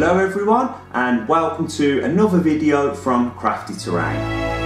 Hello everyone and welcome to another video from Crafty Terrain.